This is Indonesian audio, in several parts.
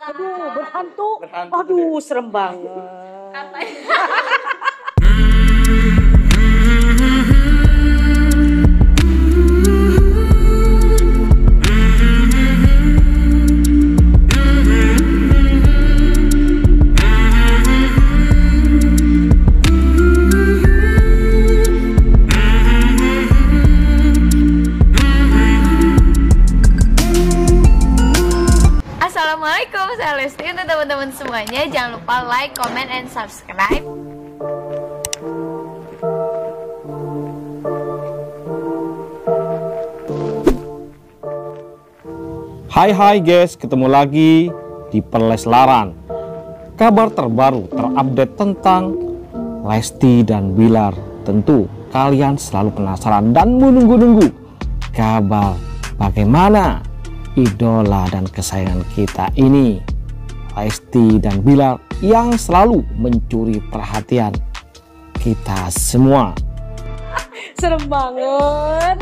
Aduh, berhantu. Berhantu. Aduh, serem banget. Assalamualaikum, saya Lesti untuk teman-teman semuanya. Jangan lupa like, comment, and subscribe. Hai hai guys, ketemu lagi di Perleslaran. Kabar terbaru terupdate tentang Lesti dan Bilar. Tentu kalian selalu penasaran dan menunggu-nunggu kabar bagaimana idola dan kesayangan kita ini Lesti dan Bilar yang selalu mencuri perhatian kita semua. Serem banget.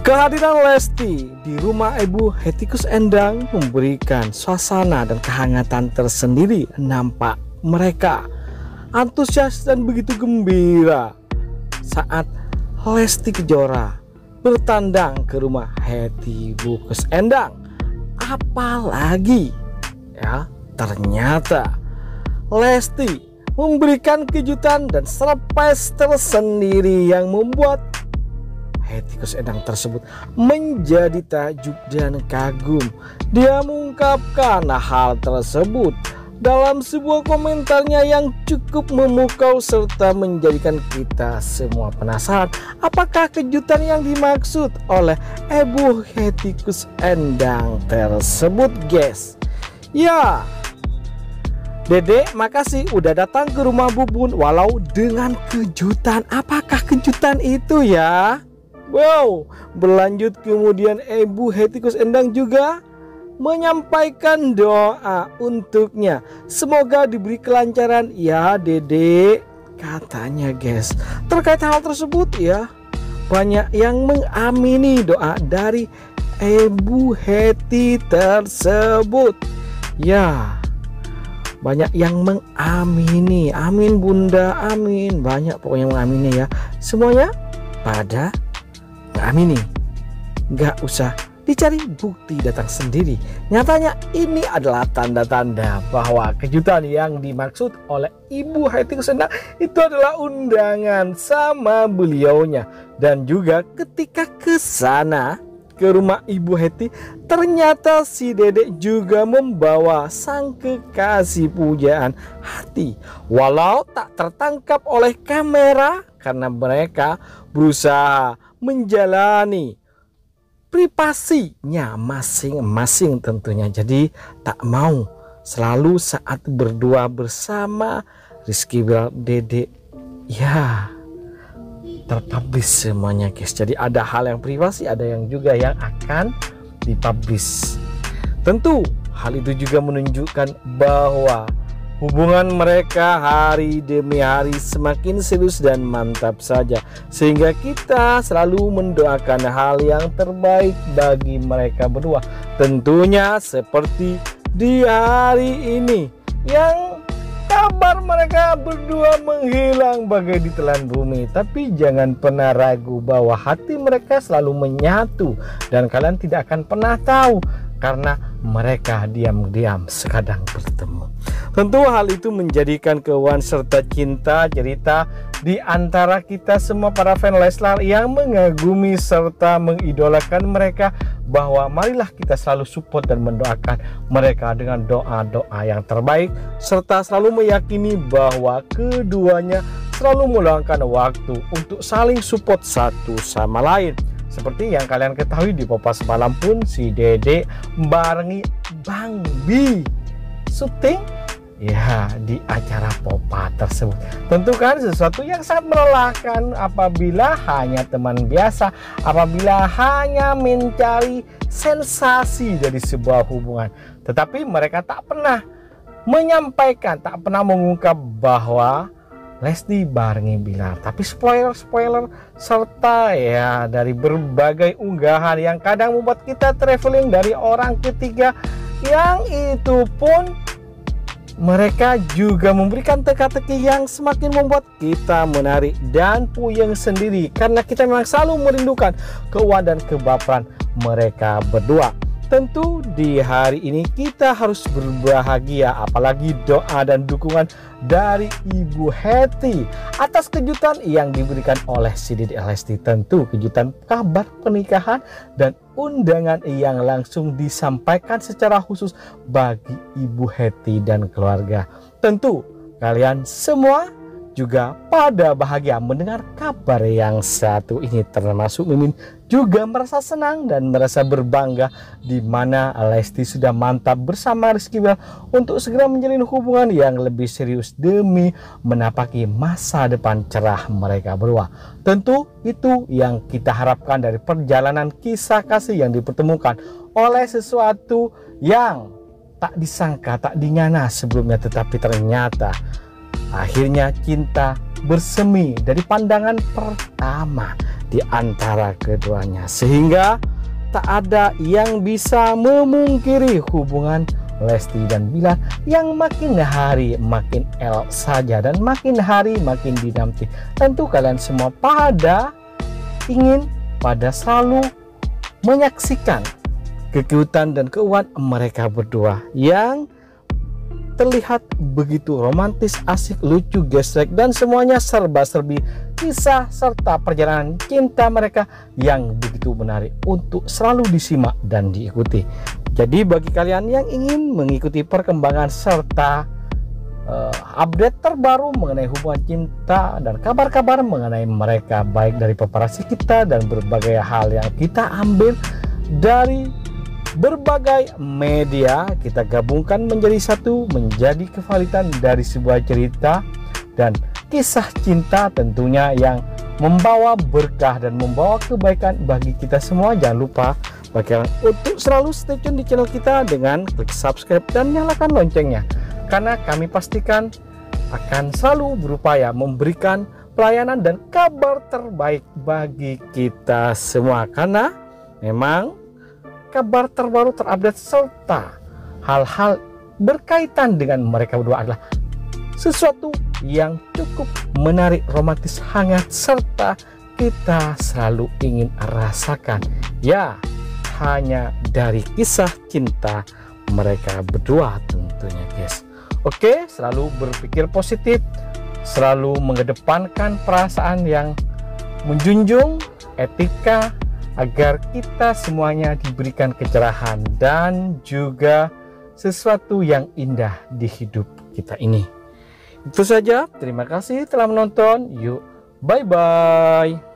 Kehadiran Lesti di rumah Ibu Hetikus Endang memberikan suasana dan kehangatan tersendiri. Nampak mereka antusias dan begitu gembira saat Lesti Kejora bertandang ke rumah Heti Bukus Endang. Apalagi ya ternyata Lesti memberikan kejutan dan surprise tersendiri yang membuat Hetikus Endang tersebut menjadi tajuk dan kagum. Dia mengungkapkan hal tersebut dalam sebuah komentarnya yang cukup memukau serta menjadikan kita semua penasaran apakah kejutan yang dimaksud oleh Ibu Hetikus Endang tersebut guys. Ya, Dedek, makasih udah datang ke rumah Bubun walau dengan kejutan. Apakah kejutan itu ya? Wow, berlanjut kemudian Ibu Hetikus Endang juga menyampaikan doa untuknya. Semoga diberi kelancaran ya Dedek, katanya guys. Terkait hal tersebut ya, banyak yang mengamini doa dari Ibu Heti tersebut. Ya, banyak yang mengamini. Amin Bunda, amin. Banyak pokoknya mengamini ya. Semuanya pada mengamini. Nggak usah dicari bukti datang sendiri. Nyatanya ini adalah tanda-tanda bahwa kejutan yang dimaksud oleh Ibu Heti Kusenda itu adalah undangan sama beliaunya. Dan juga ketika ke sana ke rumah Ibu Heti ternyata si dedek juga membawa sang kekasih pujaan hati walau tak tertangkap oleh kamera karena mereka berusaha menjalani privasinya masing-masing tentunya. Jadi tak mau selalu saat berdua bersama Rizky Bilal Dede ya terpublish semuanya guys. Jadi ada hal yang privasi ada yang juga yang akan dipublish tentu hal itu juga menunjukkan bahwa Hubungan mereka hari demi hari semakin serius dan mantap saja Sehingga kita selalu mendoakan hal yang terbaik bagi mereka berdua. Tentunya seperti di hari ini Yang kabar mereka berdua menghilang bagai ditelan bumi. Tapi jangan pernah ragu bahwa hati mereka selalu menyatu Dan kalian tidak akan pernah tahu Karena mereka diam-diam sekadang bertemu. Tentu hal itu menjadikan kewan serta cinta cerita di antara kita semua para fan Leslar yang mengagumi serta mengidolakan mereka bahwa marilah kita selalu support dan mendoakan mereka dengan doa-doa yang terbaik serta selalu meyakini bahwa keduanya selalu meluangkan waktu untuk saling support satu sama lain seperti yang kalian ketahui di Popas Malam pun si Dede barengi Bang Bi. Syuting? Ya di acara popa tersebut. Tentu kan sesuatu yang sangat melelahkan apabila hanya teman biasa apabila hanya mencari sensasi dari sebuah hubungan. Tetapi mereka tak pernah menyampaikan tak pernah mengungkap bahwa Lesti barengi Bilar. Tapi spoiler-spoiler serta ya dari berbagai unggahan yang kadang membuat kita traveling dari orang ketiga yang itu pun mereka juga memberikan teka-teki yang semakin membuat kita menarik dan puyeng sendiri karena kita memang selalu merindukan keuangan dan kebaperan mereka berdua. Tentu di hari ini kita harus berbahagia apalagi doa dan dukungan dari Ibu Hetty atas kejutan yang diberikan oleh si Didi Lesti tentu kejutan kabar pernikahan dan undangan yang langsung disampaikan secara khusus bagi Ibu Hetty dan keluarga. Tentu kalian semua juga pada bahagia mendengar kabar yang satu ini termasuk Mimin juga merasa senang dan merasa berbangga di mana Lesti sudah mantap bersama Rizky Bilar untuk segera menjalin hubungan yang lebih serius demi menapaki masa depan cerah mereka berdua. Tentu itu yang kita harapkan dari perjalanan kisah kasih yang dipertemukan oleh sesuatu yang tak disangka, tak dinyana sebelumnya tetapi ternyata Akhirnya cinta bersemi dari pandangan pertama di antara keduanya sehingga tak ada yang bisa memungkiri hubungan Lesti dan Bilar yang makin hari makin elok saja dan makin hari makin dinanti. Tentu kalian semua pada ingin pada selalu menyaksikan kekiutan dan keuangan mereka berdua yang terlihat begitu romantis, asik, lucu, gesrek, dan semuanya serba-serbi kisah serta perjalanan cinta mereka yang begitu menarik untuk selalu disimak dan diikuti. Jadi bagi kalian yang ingin mengikuti perkembangan serta uh, update terbaru mengenai hubungan cinta dan kabar-kabar mengenai mereka baik dari paparazzi kita dan berbagai hal yang kita ambil dari berbagai media kita gabungkan menjadi satu menjadi kevalitan dari sebuah cerita dan kisah cinta tentunya yang membawa berkah dan membawa kebaikan bagi kita semua. Jangan lupa bagi untuk selalu stay tune di channel kita dengan klik subscribe dan nyalakan loncengnya karena kami pastikan akan selalu berupaya memberikan pelayanan dan kabar terbaik bagi kita semua. Karena memang kabar terbaru terupdate serta hal-hal berkaitan dengan mereka berdua adalah sesuatu yang cukup menarik, romantis, hangat serta kita selalu ingin rasakan. Ya, hanya dari kisah cinta mereka berdua tentunya, guys. Oke, selalu berpikir positif, selalu mengedepankan perasaan yang menjunjung etika agar kita semuanya diberikan kecerahan dan juga sesuatu yang indah di hidup kita ini. Itu saja, terima kasih telah menonton. Yuk, bye bye.